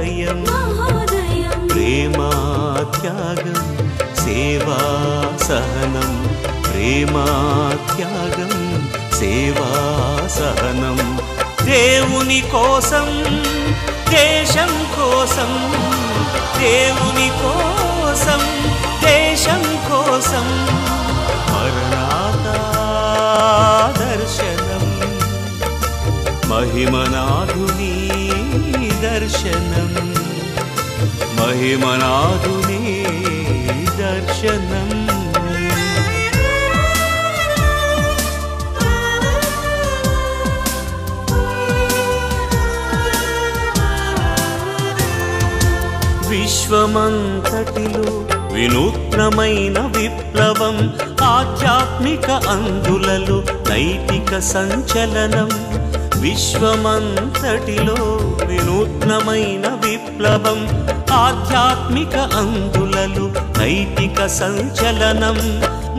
మహోదయం ప్రేమా త్యాగం సేవా సహనం ప్రేమా త్యాగం సేవా సహనం దేవుని కోసం దేశం కోసం. దేవుని కోసం దేశం కోసం. మరణాతా దర్శనం మహిమనాథుని దర్శనం మహిమనాథుని దర్శనం. విశ్వమంతటిలో వినూత్నమైన విప్లవం ఆధ్యాత్మిక అందులలో నైతిక సంచలనం. విశ్వమంతటిలో వినూత్నమైన విప్లవం ఆధ్యాత్మిక అందులలో నైతిక సంచలనం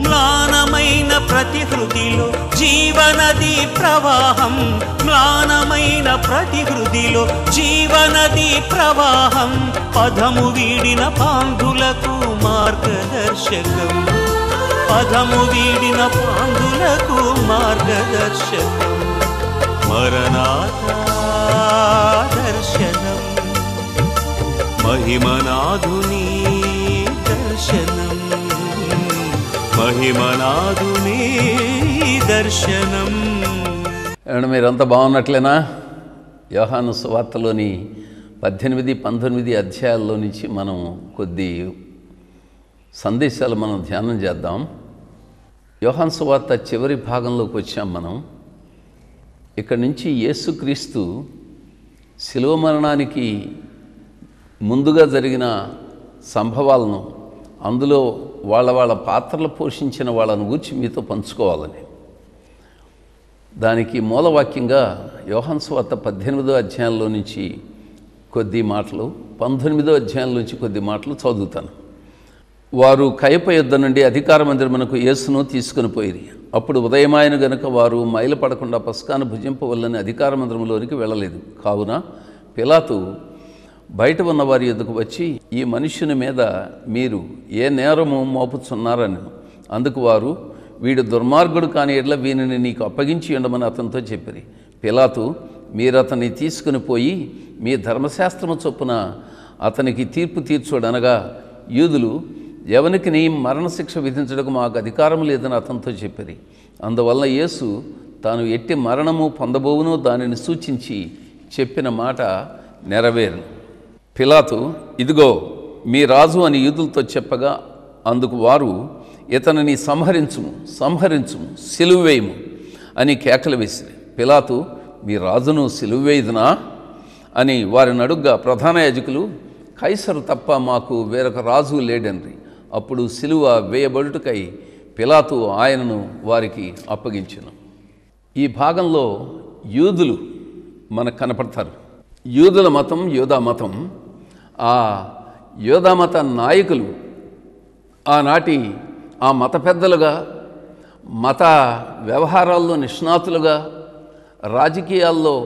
మ్లానమైన ప్రతి హృదిలో జీవనది ప్రవాహం మ్లానమైన ప్రతి హృదిలో జీవనది ప్రవాహం పదము వీడిన పాంగులకు మార్గదర్శకం. పదము వీడిన పాంధులకు మార్గదర్శకం. మరణాథ మహిమనాథుని దర్శనం. మహిమనాథుని దర్శనం. ఏమన్నా మీరంతా బాగున్నట్లేనా? యోహాను సువార్తలోని పద్దెనిమిది పంతొమ్మిది అధ్యాయాల్లో నుంచి మనం కొద్ది సందేశాలు మనం ధ్యానం చేద్దాం. యోహాన్ సువార్త చివరి భాగంలోకి వచ్చాం మనం. ఇక్కడి నుంచి యేసుక్రీస్తు శిలువ మరణానికి ముందుగా జరిగిన సంభవాలను అందులో వాళ్ళ వాళ్ళ పాత్రలు పోషించిన వాళ్ళను గురించి మీతో పంచుకోవాలని. దానికి మూలవాక్యంగా యోహన్స్వార్త పద్దెనిమిదో అధ్యాయంలో నుంచి కొద్ది మాటలు పంతొమ్మిదో అధ్యాయంలో నుంచి కొద్ది మాటలు చదువుతాను. వారు కయప యుద్ధ నుండి అధికార మందిరమునకు యేసును తీసుకుని పోయి అప్పుడు ఉదయమాయన గనుక వారు మైలు పడకుండా పసుకాను భుజింపవల్లని అధికార మందిరంలోనికి వెళ్ళలేదు. కావున పిలాతు బయట ఉన్నవారి ఎదుకు వచ్చి ఈ మనుష్యుని మీద మీరు ఏ నేరము మోపుచున్నారని. అందుకు వారు వీడు దుర్మార్గుడు కాని ఎడ్ల వీనిని నీకు అప్పగించి ఉండమని అతనితో చెప్పిరి. పిలాతు మీరు అతన్ని తీసుకుని పోయి మీ ధర్మశాస్త్రము చొప్పున అతనికి తీర్పు తీర్చుడనగా యూదులు ఎవనికి నీ మరణశిక్ష విధించడానికి మాకు అధికారం లేదని అతనితో చెప్పిరి. అందువల్ల యేసు తాను ఎట్టి మరణము పొందబోవునో దానిని సూచించి చెప్పిన మాట నెరవేరు పిలాతు ఇదిగో మీ రాజు అని యూదులతో చెప్పగా అందుకు వారు ఇతనిని సంహరించుము సంహరించుము సిలువేయము అని కేకలు వేసిరి. పిలాతు మీ రాజును సిలువేయదునా? అని వారిని అడుగ్గా ప్రధాన యాజకులు కైసరు తప్ప మాకు వేరొక రాజు లేడన్రి. అప్పుడు సిలువ వేయబడుటకై పిలాతు ఆయనను వారికి అప్పగించను. ఈ భాగంలో యూదులు మనకు కనపడతారు. యూదుల మతం యూదా మతం ఆ యోధా మత నాయకులు ఆనాటి ఆ మత పెద్దలుగా మత వ్యవహారాల్లో నిష్ణాతులుగా రాజకీయాల్లో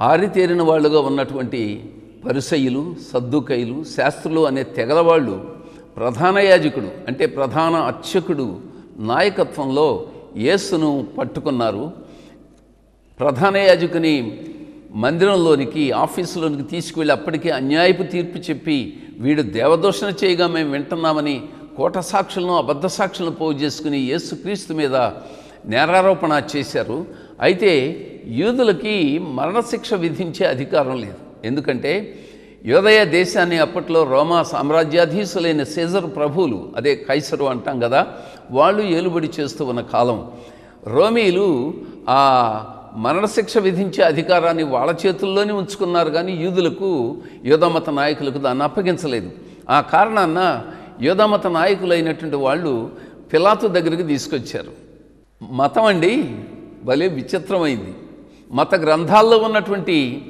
ఆరితేరిన వాళ్ళుగా ఉన్నటువంటి పరిసయులు సద్దుకైలు శాస్త్రులు అనే తెగల వాళ్ళు ప్రధాన యాజకుడు అంటే ప్రధాన అర్చకుడు నాయకత్వంలో యేసును పట్టుకున్నారు. ప్రధాన యాజకుని మందిరంలోనికి ఆఫీసులోనికి తీసుకువెళ్ళి అప్పటికే అన్యాయపు తీర్పు చెప్పి వీడు దేవదోషణ చేయగా మేము వింటున్నామని కోట సాక్షులను అబద్ధ సాక్షులను పోగు చేసుకుని యేసుక్రీస్తు మీద నేరారోపణ చేశారు. అయితే యూదులకి మరణశిక్ష విధించే అధికారం లేదు. ఎందుకంటే యోదయ దేశాన్ని అప్పట్లో రోమా సామ్రాజ్యాధీశులైన సీజర్ ప్రభువులు అదే కైసరు అంటాం కదా వాళ్ళు ఏలుబడి చేస్తూ ఉన్న కాలం. రోమీలు ఆ మరణశిక్ష విధించే అధికారాన్ని వాళ్ళ చేతుల్లోనే ఉంచుకున్నారు కానీ యూదులకు యోధమత నాయకులకు దాన్ని అప్పగించలేదు. ఆ కారణాన్న యోధమత నాయకులైనటువంటి వాళ్ళు పిలాతు దగ్గరికి తీసుకొచ్చారు. మతం అండి భలే విచిత్రమైంది. మత గ్రంథాల్లో ఉన్నటువంటి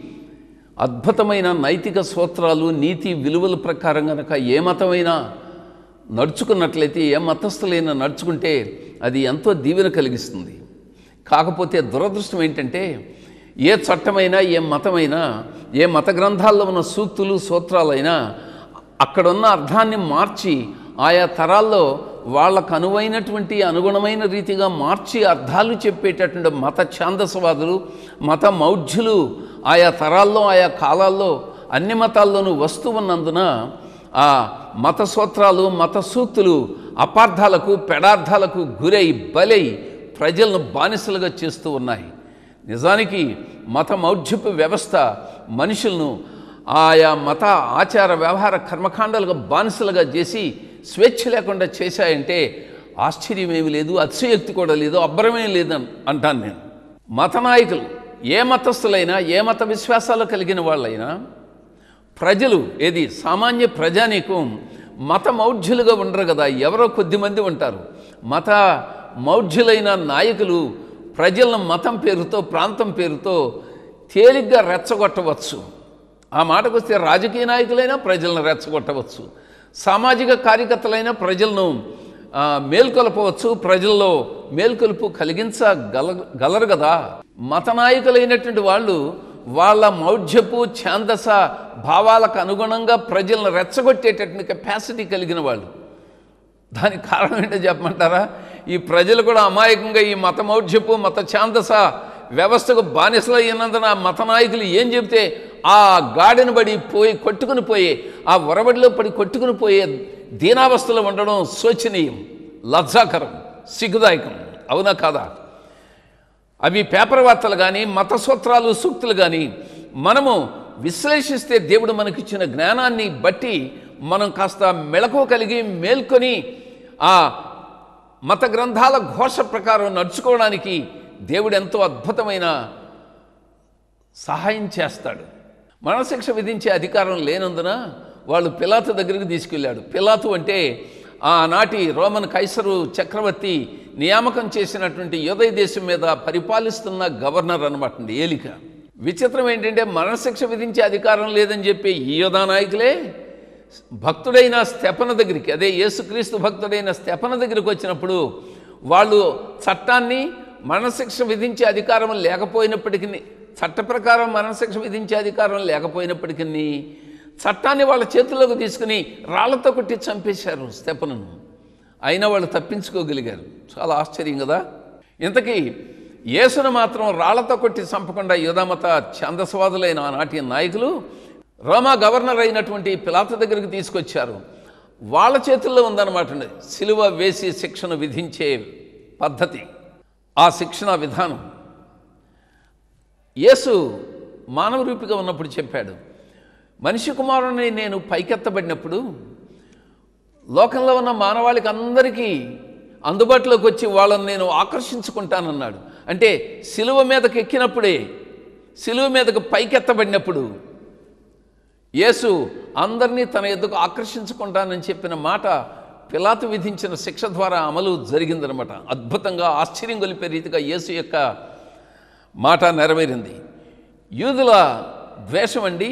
అద్భుతమైన నైతిక సూత్రాలు నీతి విలువల ప్రకారం కనుక ఏ మతమైనా నడుచుకున్నట్లయితే ఏ మతస్థులైనా నడుచుకుంటే అది ఎంతో దీవెన కలిగిస్తుంది. కాకపోతే దురదృష్టం ఏంటంటే ఏ చట్టమైనా ఏ మతమైనా ఏ మత గ్రంథాల్లో ఉన్న సూక్తులు సూత్రాలైనా అక్కడున్న అర్థాన్ని మార్చి ఆయా తరాల్లో వాళ్ళకు అనువైనటువంటి అనుగుణమైన రీతిగా మార్చి అర్థాలు చెప్పేటటువంటి మత ఛాందసవాదులు మత మౌఢ్యులు ఆయా తరాల్లో ఆయా కాలాల్లో అన్ని మతాల్లోనూ వస్తూ ఉన్నందున ఆ మత సూత్రాలు మత సూక్తులు అపార్థాలకు పెడార్థాలకు గురై బలై ప్రజలను బానిసలుగా చేస్తూ ఉన్నాయి. నిజానికి మత మౌఢ్యపు వ్యవస్థ మనుషులను ఆయా మత ఆచార వ్యవహార కర్మకాండాలుగా బానిసలుగా చేసి స్వేచ్ఛ లేకుండా చేశాయంటే ఆశ్చర్యమేమి లేదు అతిశయోక్తి కూడా లేదు అబ్బరమేం లేదని అంటాను నేను. మత నాయకులు ఏ మతస్థులైనా ఏ మత విశ్వాసాలు కలిగిన వాళ్ళైనా ప్రజలు ఏది సామాన్య ప్రజానీకం మత మౌఢ్యులుగా ఉండరు కదా ఎవరో కొద్దిమంది ఉంటారు. మత మౌఢ్యులైన నాయకులు ప్రజలను మతం పేరుతో ప్రాంతం పేరుతో తేలిగ్గా రెచ్చగొట్టవచ్చు. ఆ మాటకు వస్తే రాజకీయ నాయకులైనా ప్రజలను రెచ్చగొట్టవచ్చు. సామాజిక కార్యకర్తలైనా ప్రజలను మేల్కొల్పవచ్చు. ప్రజల్లో మేల్కొలుపు కలిగించగల గలరు కదా. మత నాయకులైనటువంటి వాళ్ళు వాళ్ళ మౌఢ్యపు ఛాందస భావాలకు అనుగుణంగా ప్రజలను రెచ్చగొట్టేటటువంటి కెపాసిటీ కలిగిన వాళ్ళు. దానికి కారణం ఏంటో చెప్పమంటారా? ఈ ప్రజలు కూడా అమాయకంగా ఈ మత మౌఢ్యపు మత ఛాందస వ్యవస్థకు బానిసలు అయినందున ఆ మత నాయకులు ఏం చెబితే ఆ గాడిని పడి పోయి కొట్టుకుని పోయే ఆ వరబడిలో పడి కొట్టుకుని పోయే దీనావస్థలో ఉండడం శోచనీయం లజ్జాకరం సిగ్గుదాయకం అవునా కాదా? అవి పేపర్ వార్తలు కానీ మత సూత్రాలు సూక్తులు కానీ మనము విశ్లేషిస్తే దేవుడు మనకిచ్చిన జ్ఞానాన్ని బట్టి మనం కాస్త మెళకువ కలిగి మేల్కొని ఆ మత గ్రంథాల ఘోష ప్రకారం నడుచుకోవడానికి దేవుడు ఎంతో అద్భుతమైన సహాయం చేస్తాడు. మరణశిక్ష విధించే అధికారం లేనందున వాళ్ళు పిలాతు దగ్గరికి తీసుకెళ్ళాడు. పిలాతు అంటే ఆనాటి రోమన్ కైసరు చక్రవర్తి నియామకం చేసినటువంటి యోదయ దేశం మీద పరిపాలిస్తున్న గవర్నర్ అనమాట ఏలిక. విచిత్రం ఏంటంటే మరణశిక్ష విధించే అధికారం లేదని చెప్పి ఈ యోధా నాయకులే భక్తుడైన స్తెపన దగ్గరికి అదే యేసుక్రీస్తు భక్తుడైన స్తెపన దగ్గరికి వచ్చినప్పుడు వాళ్ళు చట్టాన్ని మరణశిక్ష విధించే అధికారం లేకపోయినప్పటికీ చట్ట ప్రకారం మరణశిక్ష విధించే అధికారం లేకపోయినప్పటికీ చట్టాన్ని వాళ్ళ చేతుల్లోకి తీసుకుని రాళ్ళతో కొట్టి చంపేశారు స్తెపనను అయినా వాళ్ళు తప్పించుకోగలిగారు. చాలా ఆశ్చర్యం కదా? ఇంతకీ యేసును మాత్రం రాళ్ళతో కొట్టి చంపకుండా యుధమత ఛందస్వాదులైన ఆనాటి నాయకులు రోమా గవర్నర్ అయినటువంటి పిలాత దగ్గరికి తీసుకొచ్చారు. వాళ్ళ చేతుల్లో ఉందన్నమాట సిలువ వేసి శిక్షను విధించే పద్ధతి. ఆ శిక్షణ విధానం. యేసు మానవ రూపిగా ఉన్నప్పుడు చెప్పాడు మనిషి కుమారుని నేను పైకెత్తబడినప్పుడు లోకంలో ఉన్న మానవాళికి అందరికీ అందుబాటులోకి వచ్చి వాళ్ళని నేను ఆకర్షించుకుంటానన్నాడు. అంటే సిలువ మీదకి ఎక్కినప్పుడే సిలువ మీదకు పైకెత్తబడినప్పుడు యేసు అందరినీ తన ఎద్దుకు ఆకర్షించుకుంటానని చెప్పిన మాట పిలాతు విధించిన శిక్ష ద్వారా అమలు జరిగిందనమాట. అద్భుతంగా ఆశ్చర్యం గొలిపే రీతిగా యేసు యొక్క మాట నెరవేరింది. యూదుల ద్వేషం అండి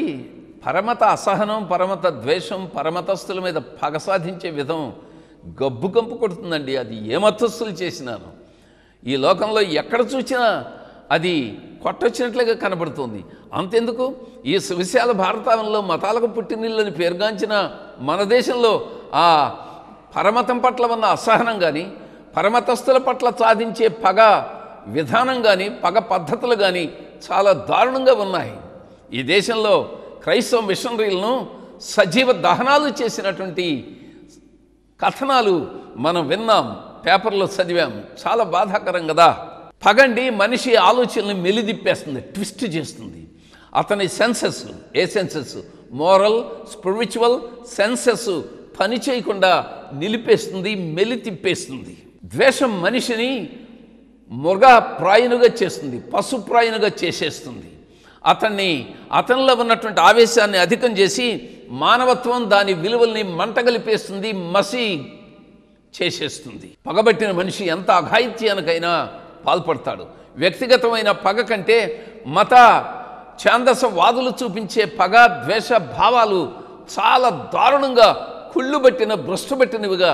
పరమత అసహనం పరమత ద్వేషం పరమతస్తుల మీద పగ సాధించే విధం గబ్బు కంపు కొడుతుందండి. అది ఏ మతస్థులు చేసినాను? ఈ లోకంలో ఎక్కడ చూసినా అది కొట్టొచ్చినట్లుగా కనబడుతుంది. అంతెందుకు? ఈ సువిశాల భారతంలో మతాలకు పుట్టినీళ్ళని పేరుగాంచిన మన దేశంలో ఆ పరమతం పట్ల ఉన్న అసహనం కానీ పరమతస్తుల పట్ల సాధించే పగ విధానం కానీ పగ పద్ధతులు కానీ చాలా దారుణంగా ఉన్నాయి. ఈ దేశంలో క్రైస్తవ మిషనరీలను సజీవ దహనాలు చేసినటువంటి కథనాలు మనం విన్నాం పేపర్లో చదివాం. చాలా బాధాకరం కదా? పగండి మనిషి ఆలోచనలు మెలిదిప్పేస్తుంది ట్విస్ట్ చేస్తుంది. అతని సెన్సెస్ ఏ సెన్సెస్? మోరల్ స్పిరిచువల్ సెన్సెస్ పని చేయకుండా నిలిపేస్తుంది మెలితిప్పేస్తుంది. ద్వేషం మనిషిని మృగ ప్రాయునుగా చేస్తుంది పశు ప్రాయునుగా చేసేస్తుంది. అతన్ని అతనిలో ఉన్నటువంటి ఆవేశాన్ని అధికం చేసి మానవత్వం దాని విలువల్ని మంటగలిపేస్తుంది మసి చేసేస్తుంది. పగబట్టిన మనిషి ఎంత అఘాయిత్యానికైనా పాల్పడతాడు. వ్యక్తిగతమైన పగ కంటే మత ఛాందస వాదులు చూపించే పగ ద్వేష భావాలు చాలా దారుణంగా కుళ్ళుబట్టిన భ్రష్టుబట్టినవిగా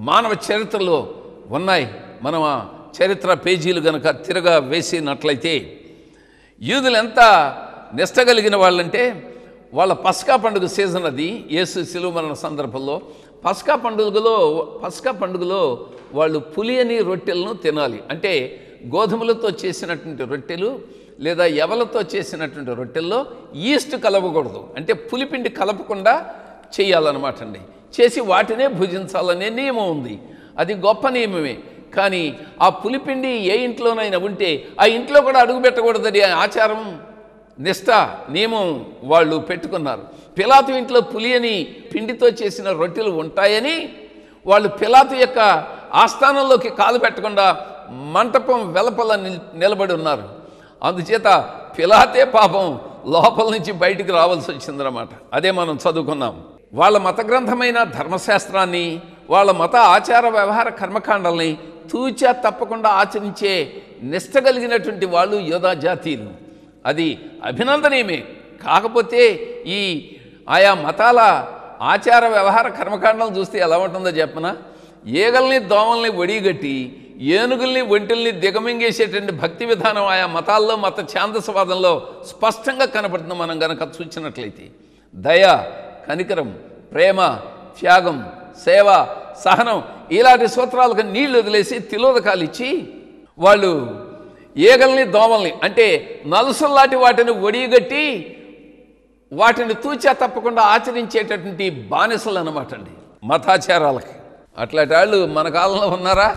మానవ చరిత్రలో ఉన్నాయి. మనం ఆ చరిత్ర పేజీలు గనక తిరగా వేసినట్లయితే యూదులు ఎంత నిష్ట కలిగిన వాళ్ళంటే వాళ్ళ పస్కా పండుగ సీజన్ అది. యేసు శిలువ మరణ సందర్భంలో పస్కా పండుగలో పస్కా పండుగలో వాళ్ళు పులియని రొట్టెలను తినాలి. అంటే గోధుమలతో చేసినటువంటి రొట్టెలు లేదా ఎవలతో చేసినటువంటి రొట్టెల్లో ఈస్ట్ కలపకూడదు అంటే పులిపిండి కలపకుండా చేయాలన్నమాట అండి. చేసి వాటినే భుజించాలనే నియమం ఉంది. అది గొప్ప నియమమే. కానీ ఆ పులిపిండి ఏ ఇంట్లోనైనా ఉంటే ఆ ఇంట్లో కూడా అడుగు పెట్టకూడదని ఆచారం నిష్ట నియమం వాళ్ళు పెట్టుకున్నారు. పిలాతు ఇంట్లో పులియని పిండితో చేసిన రొట్టెలు ఉంటాయని వాళ్ళు పిలాతు యొక్క ఆస్థానంలోకి కాలు పెట్టకుండా మంటపం వెలపల నిలబడి ఉన్నారు. అందుచేత పిలాతే పాపం లోపల నుంచి బయటికి రావాల్సి వచ్చిందనమాట అదే మనం చదువుకున్నాం. వాళ్ళ మత గ్రంథమైన ధర్మశాస్త్రాన్ని వాళ్ళ మత ఆచార వ్యవహార కర్మకాండాల్ని తూచా తప్పకుండా ఆచరించే నిష్ట కలిగినటువంటి వాళ్ళు యోధా జాతీయులు. అది అభినందనీయమే. కాకపోతే ఈ ఆయా మతాల ఆచార వ్యవహార కర్మకాండాలు చూస్తే ఎలా ఉంటుందో చెప్పనా? ఈగల్ని దోమల్ని వడిగట్టి ఏనుగుల్ని ఒంటిల్ని దిగమింగేసేటువంటి భక్తి విధానం ఆయా మతాల్లో మత ఛాందసవాదంలో స్పష్టంగా కనపడుతుంది మనం గనక చూచినట్లయితే దయ కనికరం ప్రేమ త్యాగం సేవ సహనం ఇలాంటి సూత్రాలకు నీళ్ళు వదిలేసి తిలోదకాలు ఇచ్చి వాళ్ళు ఈగల్ని దోమల్ని అంటే నలుసుల్లాంటి వాటిని ఒడిగట్టి వాటిని తూచా తప్పకుండా ఆచరించేటటువంటి బానిసలు అన్నమాట అండి. మతాచారాలకి. అట్లాంటి వాళ్ళు మన కాలంలో ఉన్నారా?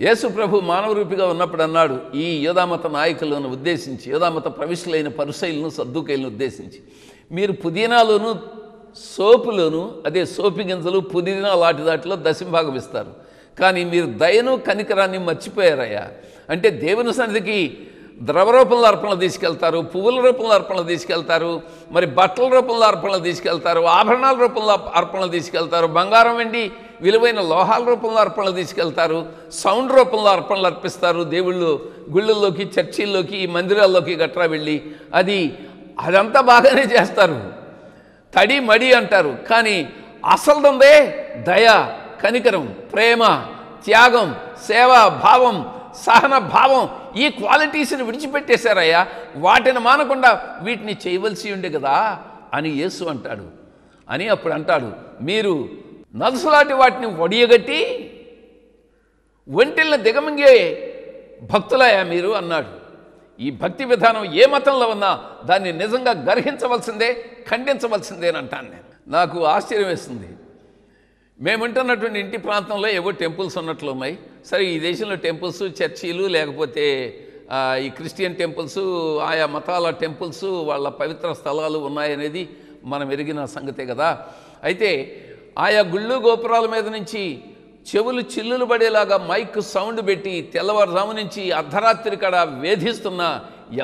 యేసు ప్రభు మానవ రూపిగా ఉన్నప్పుడు అన్నాడు ఈ యోధామత నాయకులను ఉద్దేశించి యోధామత ప్రవిష్టులైన పరుసైలను సర్దుకైలను ఉద్దేశించి మీరు పుదీనాలోను సోపులోను అదే సోపు గింజలు పుదీనా లాంటి దాటిలో దశంభాగం ఇస్తారు. కానీ మీరు దయను కనికరాన్ని మర్చిపోయారయ్యా. అంటే దేవుని సన్నిధికి ద్రవ రూపంలో అర్పణలు తీసుకెళ్తారు పువ్వుల రూపంలో అర్పణలు తీసుకెళ్తారు మరి బట్టల రూపంలో అర్పణలు తీసుకెళ్తారు ఆభరణాల రూపంలో అర్పణలు తీసుకెళ్తారు బంగారం వెండి విలువైన లోహాల రూపంలో అర్పణలు తీసుకెళ్తారు సౌండ్ రూపంలో అర్పణలు అర్పిస్తారు దేవుళ్ళు గుళ్ళల్లోకి చర్చిల్లోకి మందిరాల్లోకి గట్రా వెళ్ళి. అది అదంతా బాగానే చేస్తారు. తడి మడి అంటారు కానీ అసలుందే దయ కనికరం ప్రేమ త్యాగం సేవ భావం సహన భావం ఈ క్వాలిటీస్ని విడిచిపెట్టేశారయ్యా. వాటిని మానకుండా వీటిని చేయవలసి ఉండే కదా అని యేసు అంటాడు. అని అప్పుడు అంటాడు మీరు నలుసులాంటి వాటిని వడియగట్టి ఒంటిల్ని దిగమింగే భక్తులయ్యా మీరు అన్నాడు. ఈ భక్తి విధానం ఏ మతంలో ఉన్నా దాన్ని నిజంగా గర్హించవలసిందే ఖండించవలసిందే అని అంటాను నేను. నాకు ఆశ్చర్యం వేస్తుంది. మేముంటున్నటువంటి ఇంటి ప్రాంతంలో ఏవో టెంపుల్స్ ఉన్నట్లు ఉన్నాయి. సరే ఈ దేశంలో టెంపుల్స్ చర్చీలు లేకపోతే ఈ క్రిస్టియన్ టెంపుల్స్ ఆయా మతాల టెంపుల్స్ వాళ్ళ పవిత్ర స్థలాలు ఉన్నాయనేది మనం ఎరిగిన సంగతే కదా. అయితే ఆయా గుళ్ళు గోపురాల మీద నుంచి చెవులు చిల్లులు పడేలాగా మైక్ సౌండ్ పెట్టి తెల్లవారుజాము నుంచి అర్ధరాత్రి కాడ వేధిస్తున్నా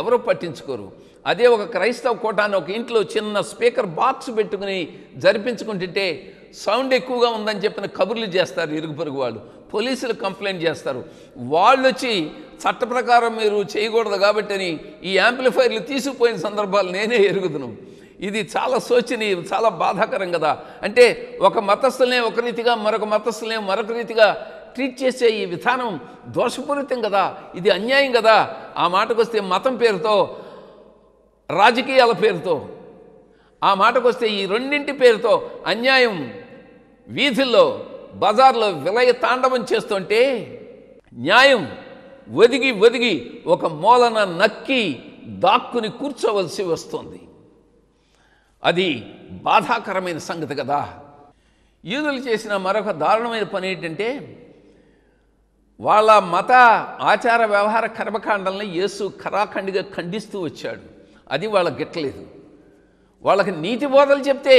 ఎవరు పట్టించుకోరు? అదే ఒక క్రైస్తవ కోటాన్ని ఒక ఇంట్లో చిన్న స్పీకర్ బాక్స్ పెట్టుకుని జరిపించుకుంటుంటే సౌండ్ ఎక్కువగా ఉందని చెప్పిన కబుర్లు చేస్తారు ఇరుగు పొరుగు వాళ్ళు. పోలీసులు కంప్లైంట్ చేస్తారు. వాళ్ళు వచ్చి చట్ట ప్రకారం మీరు చేయకూడదు కాబట్టి అని ఈ యాంప్లిఫైర్లు తీసుకుపోయిన సందర్భాలు నేనే ఎరుగుతును ఇది చాలా శోచనీయం చాలా బాధాకరం కదా. అంటే ఒక మతస్థులనే ఒక రీతిగా మరొక మతస్థులనే మరొక రీతిగా ట్రీట్ చేసే ఈ విధానం దోషపూరితం కదా. ఇది అన్యాయం కదా. ఆ మాటకు వస్తే మతం పేరుతో రాజకీయాల పేరుతో ఆ మాటకు వస్తే ఈ రెండింటి పేరుతో అన్యాయం వీధుల్లో బజార్లో విలయ తాండవం చేస్తుంటే న్యాయం ఒదిగి ఒదిగి ఒక మూలన నక్కి దాక్కుని కూర్చోవలసి వస్తుంది. అది బాధాకరమైన సంగతి కదా. యూదులు చేసిన మరొక దారుణమైన పని ఏంటంటే వాళ్ళ మత ఆచార వ్యవహార కర్మకాండల్ని యేసు ఖరాఖండిగా ఖండిస్తూ వచ్చాడు. అది వాళ్ళకి గిట్టలేదు. వాళ్ళకి నీతి బోధలు చెప్తే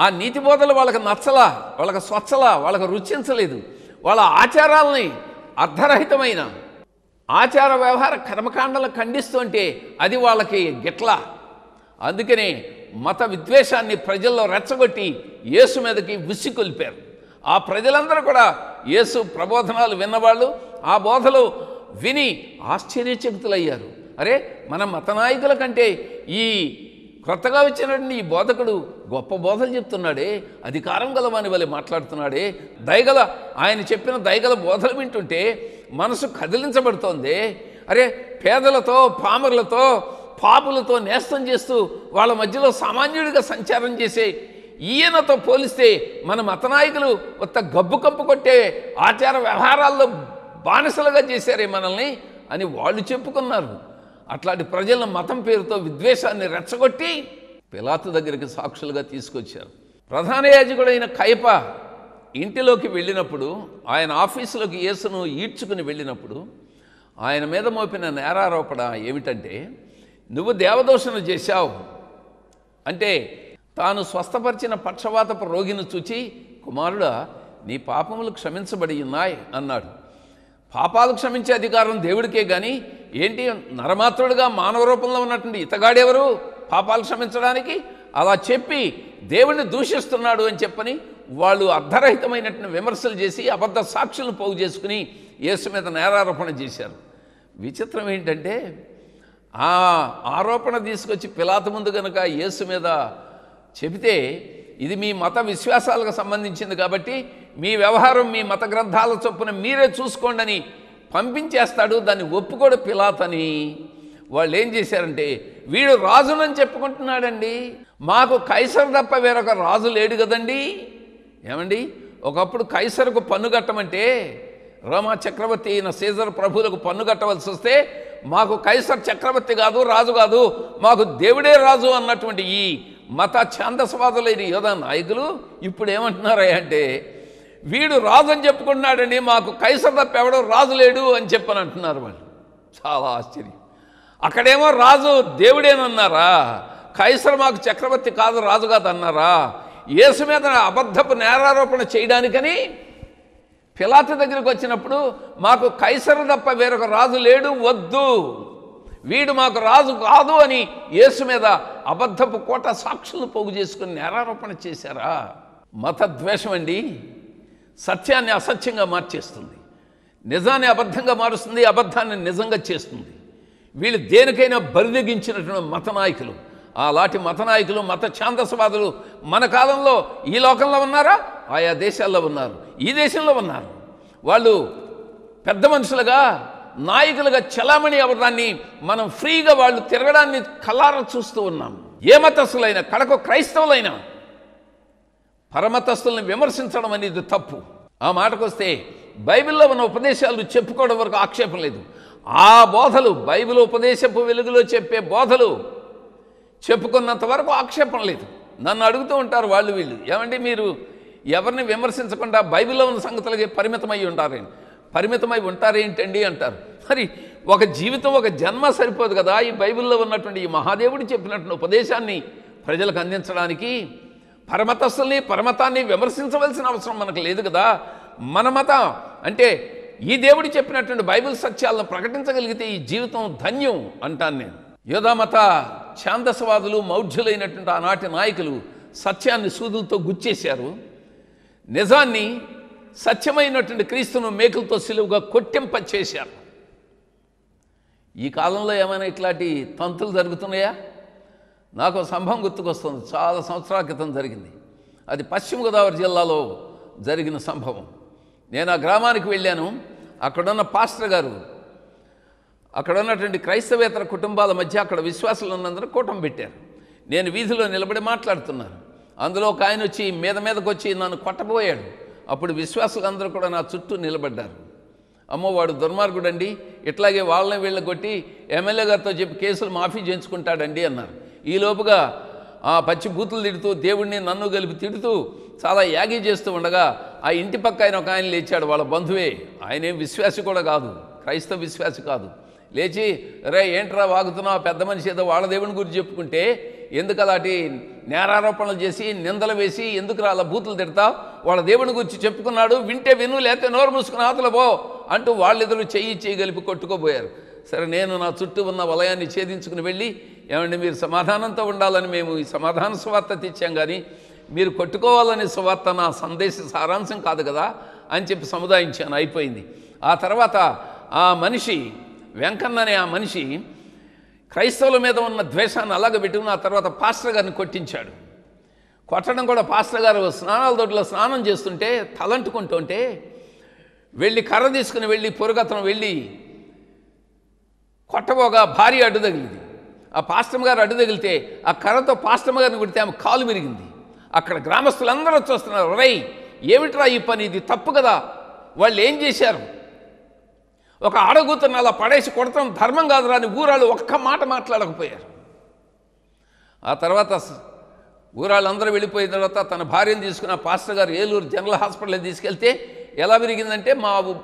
ఆ నీతి బోధలు వాళ్ళకి నచ్చలా వాళ్ళకి స్వచ్ఛలా వాళ్ళకి రుచించలేదు. వాళ్ళ ఆచారాలని అర్ధరహితమైన ఆచార వ్యవహార కర్మకాండలు ఖండిస్తుంటే అది వాళ్ళకి గిట్లా. అందుకనే మత విద్వేషాన్ని ప్రజల్లో రెచ్చగొట్టి యేసు మీదకి విసికొల్పారు ఆ ప్రజలందరూ కూడా యేసు ప్రబోధనాలు విన్నవాళ్ళు ఆ బోధలు విని ఆశ్చర్యచకితులయ్యారు. అరే మన మత నాయకుల కంటే ఈ కొత్తగా వచ్చినటువంటి ఈ బోధకుడు గొప్ప బోధలు చెప్తున్నాడే అధికారం గలవాని వల్ల మాట్లాడుతున్నాడే దయగల ఆయన చెప్పిన దయగల బోధలు వింటుంటే మనసు కదిలించబడుతోంది. అరే పేదలతో పామరులతో పాపులతో నేస్తం చేస్తూ వాళ్ళ మధ్యలో సామాన్యుడిగా సంచారం చేసే ఈయనతో పోలిస్తే మన మతనాయకులు కొత్త గబ్బు కప్పు కొట్టే ఆచార వ్యవహారాల్లో బానిసలుగా చేశారే మనల్ని అని వాళ్ళు చెప్పుకున్నారు. అట్లాంటి ప్రజలను మతం పేరుతో విద్వేషాన్ని రెచ్చగొట్టి పిలాతు దగ్గరికి సాక్షులుగా తీసుకొచ్చారు. ప్రధాన యాజకుడైన కైప ఇంటిలోకి వెళ్ళినప్పుడు ఆయన ఆఫీసులోకి యేసును ఈడ్చుకుని వెళ్ళినప్పుడు ఆయన మీద మోపిన నేరారోపణ ఏమిటంటే నువ్వు దేవదోషణ చేశావు. అంటే తాను స్వస్థపరిచిన పక్షవాతపు రోగిని చూచి కుమారుడా నీ పాపములు క్షమించబడి ఉన్నాయి అన్నాడు. పాపాలు క్షమించే అధికారం దేవుడికే కానీ ఏంటి? నరమాత్రుడుగా మానవ రూపంలో ఉన్నటువంటి ఇతగాడెవరు? పాపాలు క్షమించడానికి? అలా చెప్పి దేవుణ్ణి దూషిస్తున్నాడు అని చెప్పని వాళ్ళు అర్ధరహితమైనటువంటి విమర్శలు చేసి అబద్ధ సాక్షులను పోగు చేసుకుని యేసు మీద నేరారోపణ చేశారు. విచిత్రం ఏంటంటే ఆ ఆరోపణ తీసుకొచ్చి పిలాత ముందు కనుక యేసు మీద చెబితే ఇది మీ మత విశ్వాసాలకు సంబంధించింది కాబట్టి మీ వ్యవహారం మీ మత గ్రంథాల చొప్పున మీరే చూసుకోండి అని పంపించేస్తాడు దాన్ని ఒప్పుకోడు పిలాతని. వాళ్ళు ఏం చేశారంటే వీడు రాజునని చెప్పుకుంటున్నాడండి. మాకు కైసర్ తప్ప వేరొక రాజు లేడు కదండి. ఏమండి? ఒకప్పుడు కైసరుకు పన్ను కట్టమంటే రోమా చక్రవర్తి అయిన సీజర్ ప్రభువులకు పన్ను కట్టవలసి వస్తే మాకు కైసర్ చక్రవర్తి కాదు రాజు కాదు మాకు దేవుడే రాజు అన్నటువంటి ఈ మత ఛాందస్వాదులైన యోధ నాయకులు ఇప్పుడు ఏమంటున్నారా అంటే వీడు రాజు అని చెప్పుకుంటున్నాడండి మాకు కైసర్ తప్ప ఎవడో రాజు లేడు అని చెప్పని అంటున్నారు వాళ్ళు. చాలా ఆశ్చర్యం. అక్కడేమో రాజు దేవుడేనన్నారా? కైసర్ మాకు చక్రవర్తి కాదు రాజు కాదు అన్నారా? యేసు మీద అబద్ధపు నేరారోపణ చేయడానికని పిలాత దగ్గరికి వచ్చినప్పుడు మాకు కైసరు తప్ప వేరొక రాజు లేడు వద్దు. వీడు మాకు రాజు కాదు అని యేసు మీద అబద్ధపు కోట సాక్షులు పోగు చేసుకుని నేరారోపణ చేశారా? మత ద్వేషం అండి సత్యాన్ని అసత్యంగా మార్చేస్తుంది. నిజాన్ని అబద్ధంగా మారుస్తుంది అబద్ధాన్ని నిజంగా చేస్తుంది. వీళ్ళు దేనికైనా బరిదగించినటువంటి మత నాయకులు అలాంటి మత నాయకులు మత ఛాందసవాదులు మన కాలంలో ఈ లోకంలో ఉన్నారా? ఆయా దేశాల్లో ఉన్నారు. ఈ దేశంలో ఉన్నారు. వాళ్ళు పెద్ద మనుషులుగా నాయకులుగా చలామణి అవ్వడాన్ని మనం ఫ్రీగా వాళ్ళు తిరగడాన్ని కలార చూస్తూ ఉన్నాం. ఏ మతస్థులైనా కడకు క్రైస్తవులైనా పరమతస్తుల్ని విమర్శించడం అనేది తప్పు. ఆ మాటకొస్తే బైబిల్లో ఉన్న ఉపదేశాలు చెప్పుకోవడం వరకు ఆక్షేపం లేదు. ఆ బోధలు బైబిల్ ఉపదేశపు వెలుగులో చెప్పే బోధలు చెప్పుకున్నంత వరకు ఆక్షేపం లేదు. నన్ను అడుగుతూ ఉంటారు వాళ్ళు వీళ్ళు. ఏమంటే మీరు ఎవరిని విమర్శించకుండా బైబిల్లో ఉన్న సంగతులకి పరిమితమై ఉంటారని పరిమితమై ఉంటారేంటండి అంటారు. మరి ఒక జీవితం ఒక జన్మ సరిపోదు కదా? ఈ బైబిల్లో ఉన్నటువంటి ఈ మహాదేవుడు చెప్పినటువంటి ఉపదేశాన్ని ప్రజలకు అందించడానికి పరమతస్తుల్ని పరమతాన్ని విమర్శించవలసిన అవసరం మనకు లేదు కదా. మన మతం అంటే ఈ దేవుడు చెప్పినటువంటి బైబిల్ సత్యాలను ప్రకటించగలిగితే ఈ జీవితం ధన్యం అంటాను నేను. యోధామత ఛాందసవాదులు మౌఢ్యులైనటువంటి ఆనాటి నాయకులు సత్యాన్ని సూదులతో గుచ్చేశారు. నిజాన్ని సత్యమైనటువంటి క్రీస్తును మేకులతో సిలువుగా కొట్టింపచేశారు. ఈ కాలంలో ఏమైనా ఇట్లాంటి తంతులు జరుగుతున్నాయా? నాకు సంభవం గుర్తుకొస్తుంది. చాలా సంవత్సరాల క్రితం జరిగింది. అది పశ్చిమ గోదావరి జిల్లాలో జరిగిన సంభవం. నేను ఆ గ్రామానికి వెళ్ళాను. అక్కడున్న పాస్టర్ గారు అక్కడ ఉన్నటువంటి క్రైస్తవేతర కుటుంబాల మధ్య అక్కడ విశ్వాసులు ఉన్నందరూ కూటం పెట్టారు. నేను వీధిలో నిలబడి మాట్లాడుతున్నాను. అందులో ఒక ఆయన వచ్చి మీద మీదకి వచ్చి నన్ను కొట్టబోయాడు. అప్పుడు విశ్వాసులందరూ కూడా నా చుట్టూ నిలబడ్డారు. అమ్మో వాడు దుర్మార్గుడండి. ఇట్లాగే వాళ్ళని వీళ్ళని కొట్టి ఎమ్మెల్యే గారితో చెప్పి కేసులు మాఫీ చేయించుకుంటాడండి అన్నారు. ఈ లోపుగా ఆ పచ్చి బూతులు తిడుతూ దేవుడిని నన్ను కలిపి తిడుతూ చాలా యాగి చేస్తూ ఉండగా ఆ ఇంటి పక్క ఆయన ఒక ఆయన లేచాడు వాళ్ళ బంధువే. ఆయనేం విశ్వాసి కూడా కాదు క్రైస్తవ విశ్వాసి కాదు. లేచి రే ఏంట్రా వాగుతున్నావు? పెద్ద మనిషి ఏదో వాళ్ళ దేవుని గురించి చెప్పుకుంటే ఎందుకు అలాంటి నేరారోపణలు చేసి నిందలు వేసి ఎందుకు అలా బూతులు తిడతావు? వాళ్ళ దేవుని గురించి చెప్పుకున్నాడు వింటే విను లేకపోతే నోరు మూసుకుని ఆతలు పో అంటూ వాళ్ళిద్దరూ చెయ్యి చెయ్యి కలిపి కొట్టుకోబోయారు సరే నేను నా చుట్టూ ఉన్న వలయాన్ని ఛేదించుకుని వెళ్ళి ఏమండి మీరు సమాధానంతో ఉండాలని మేము ఈ సమాధాన సువార్త తెచ్చాం కానీ మీరు కొట్టుకోవాలనే సువార్త నా సందేశ సారాంశం కాదు కదా అని చెప్పి సముదాయించాను అయిపోయింది. ఆ తర్వాత ఆ మనిషి వెంకన్న అనే ఆ మనిషి క్రైస్తవుల మీద ఉన్న ద్వేషాన్ని అలాగ పెట్టుకుని ఆ తర్వాత పాస్టర్ గారిని కొట్టించాడు. కొట్టడం కూడా పాస్టర్ గారు స్నానాల దొడ్లో స్నానం చేస్తుంటే తలంటుకుంటుంటే వెళ్ళి కర్ర తీసుకుని వెళ్ళి పొరుగతను వెళ్ళి కొట్టబోగా భార్య అడ్డు తగిలింది. ఆ పాస్టమ్ గారు అడ్డు తగిలితే ఆ కర్రతో పాస్టమ్ గారిని కొడితే ఆమె కాలు విరిగింది. అక్కడ గ్రామస్తులందరూ చూస్తున్నారు రై ఏమిట్రా ఈ పని? ఇది తప్పు కదా. వాళ్ళు ఏం చేశారు? ఒక అడగుతున్న అలా పడేసి కొడతాం ధర్మం కాదురా అని ఊరాళ్ళు ఒక్క మాట మాట్లాడకపోయారు. ఆ తర్వాత ఊరాళ్ళందరూ వెళ్ళిపోయిన తర్వాత తన భార్యను తీసుకున్న పాస్టర్ గారు ఏలూరు జనరల్ హాస్పిటల్కి తీసుకెళ్తే ఎలా విరిగిందంటే మా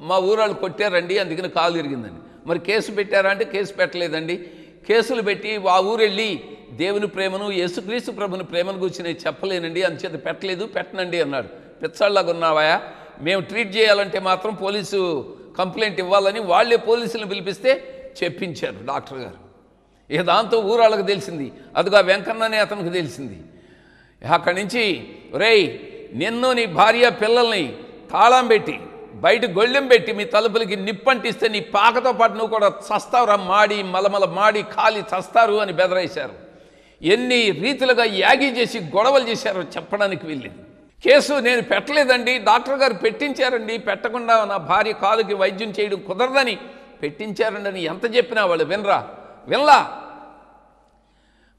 మా ఊరాళ్ళు కొట్టారండి అందుకని కాలు విరిగిందండి మరి కేసు పెట్టారా అంటే కేసు పెట్టలేదండి. కేసులు పెట్టి ఆ ఊరెళ్ళి దేవుని ప్రేమను యేసుక్రీస్తు ప్రభుని ప్రేమను గురించి నేను చెప్పలేనండి అందుచేత పెట్టలేదు పెట్టనండి అన్నాడు. పిచ్చాళ్ళగా ఉన్నావాయా? మేము ట్రీట్ చేయాలంటే మాత్రం పోలీసు కంప్లైంట్ ఇవ్వాలని వాళ్ళే పోలీసులను పిలిపిస్తే చెప్పించారు డాక్టర్ గారు. ఇక దాంతో ఊరాళ్ళకు తెలిసింది. అదిగా వెంకన్ననే అతనికి తెలిసింది. అక్కడి నుంచి రేయ్ నిన్ను నీ భార్య పిల్లల్ని తాళం పెట్టి బయట గొళ్ళెం పెట్టి మీ తలుపులకి నిప్పంటిస్తే నీ పాకతో పాటు నువ్వు కూడా చస్తావురా మాడి మలమల మాడి కాలి చస్తారు అని బెదరేశారు. ఎన్ని రీతిలుగా యాగి చేసి గొడవలు చేశారో చెప్పడానికి వెళ్ళింది కేసు నేను పెట్టలేదండి డాక్టర్ గారు పెట్టించారండి పెట్టకుండా నా భార్య కాలుకి వైద్యం చేయడం కుదరదని పెట్టించారండి అని ఎంత చెప్పినా వాళ్ళు వినరా? వినలా?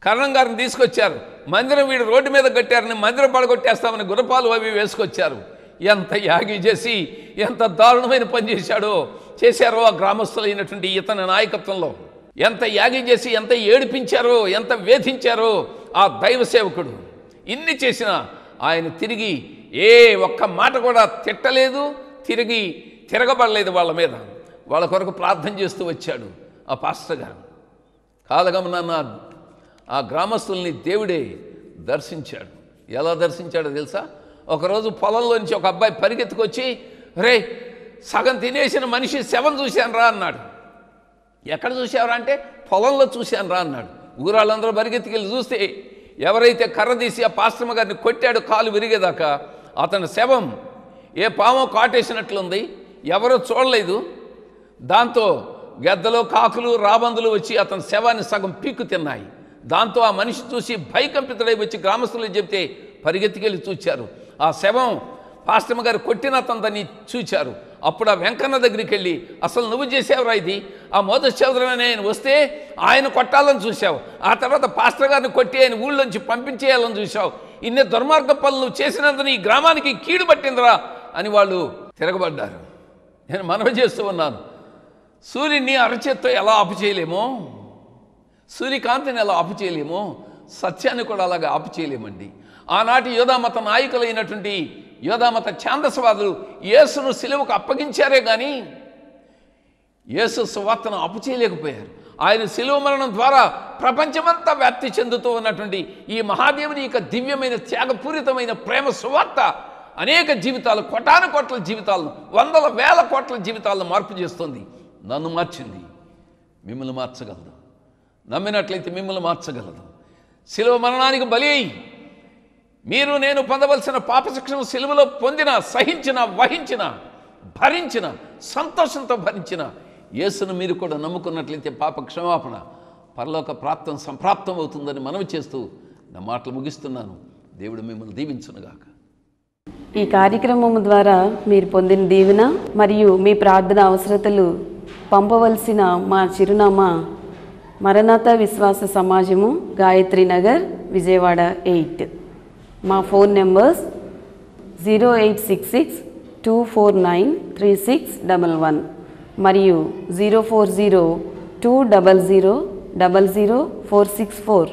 కరణం గారిని తీసుకొచ్చారు. మందిరం వీడు రోడ్డు మీద కట్టారని మందిరం పడగొట్టేస్తామని గురపాలు అవి వేసుకొచ్చారు. ఎంత యాగి చేసి ఎంత దారుణమైన పని చేశాడో చేశారో ఆ గ్రామస్తులైనటువంటి ఇతని నాయకత్వంలో. ఎంత యాగి చేసి ఎంత ఏడిపించారో ఎంత వేధించారో ఆ దైవ సేవకుడు. ఇన్ని చేసినా ఆయన తిరిగి ఏ ఒక్క మాట కూడా తిట్టలేదు తిరిగి తిరగబడలేదు వాళ్ళ మీద. వాళ్ళ కొరకు ప్రార్థన చేస్తూ వచ్చాడు ఆ పాస్టర్ గారు. కాలగమనాన్న ఆ గ్రామస్తుల్ని దేవుడే దర్శించాడు. ఎలా దర్శించాడో తెలుసా? ఒకరోజు పొలంలోంచి ఒక అబ్బాయి పరిగెత్తుకొచ్చి రే సగం తినేసిన మనిషి శవం చూశాను రా అన్నాడు. ఎక్కడ చూసావరా అంటే పొలంలో చూశాను రా అన్నాడు. ఊరాళ్ళందరూ పరిగెత్తికెళ్ళి చూస్తే ఎవరైతే కర్ర తీసి ఆ పాశ్రమ గారిని కొట్టాడు కాలు విరిగేదాకా అతని శవం ఏ పామో కాటేసినట్లుంది ఎవరో చూడలేదు. దాంతో గద్దలు కాకులు రాబందులు వచ్చి అతని శవాన్ని సగం పీక్కు తిన్నాయి. దాంతో ఆ మనిషి చూసి భయకంపితుడై వచ్చి గ్రామస్తులు చెప్తే పరిగెత్తికెళ్ళి చూచారు. ఆ శవం పాస్టమ్మ గారు కొట్టిన అతనిని చూచారు. అప్పుడు ఆ వెంకన్న దగ్గరికి వెళ్ళి అసలు నువ్వు చేసావురా ఇది? ఆ మొదటి చౌదరని ఆయన వస్తే ఆయన కొట్టాలని చూశావు. ఆ తర్వాత పాస్టర్ గారిని కొట్టి ఆయన ఊళ్ళోంచి పంపించేయాలని చూశావు. ఇన్ని దుర్మార్గ పనులు చేసినందున ఈ గ్రామానికి కీడు పట్టిందిరా అని వాళ్ళు తిరగబడ్డారు. నేను మనవి చేస్తూ ఉన్నాను. సూర్యుని అరచేత్తో ఎలా ఆపు చేయలేమో? సూర్యకాంతిని ఎలా ఆపు చేయలేమో? సత్యాన్ని కూడా అలాగా ఆపు చేయలేమండి. ఆనాటి యోధామత నాయకులైనటువంటి యోధామత ఛాందసవాదులు యేసును సిలువకు అప్పగించారే కానీ యేసు సువార్తను ఆపు చేయలేకపోయారు ఆయన శిలువ మరణం ద్వారా ప్రపంచమంతా వ్యాప్తి చెందుతూ ఉన్నటువంటి ఈ మహాదేవుని యొక్క దివ్యమైన త్యాగపూరితమైన ప్రేమ సువార్త అనేక జీవితాలు కొటాను కోట్ల జీవితాలను వందల వేల కోట్ల జీవితాలను మార్పు చేస్తుంది. నన్ను మార్చింది. మిమ్మల్ని మార్చగలదు. నమ్మినట్లయితే మిమ్మల్ని మార్చగలదు. శిలువ మరణానికి బలి అయి మీరు నేను పొందవలసిన పాపశిక్షను సెలవులో పొందిన సహించిన వహించిన భరించిన సంతోషంతో భరించిన యేసును మీరు కూడా నమ్ముకున్నట్లయితే పాప క్షమాపణ పరలోక ప్రాప్తం సంప్రాప్తం అవుతుందని మనవి చేస్తూ నా మాటలు ముగిస్తున్నాను. దేవుడు మిమ్మల్ని దీవించునుగాక. ఈ కార్యక్రమం ద్వారా మీరు పొందిన దీవెన మరియు మీ ప్రార్థన అవసరతలు పంపవలసిన మా చిరునామా మరణాత విశ్వాస సమాజము గాయత్రి నగర్ విజయవాడ ఎయిట్. మా phone numbers zero eight six six two four nine three six double one మరియు zero four zero two double zero double zero four six four.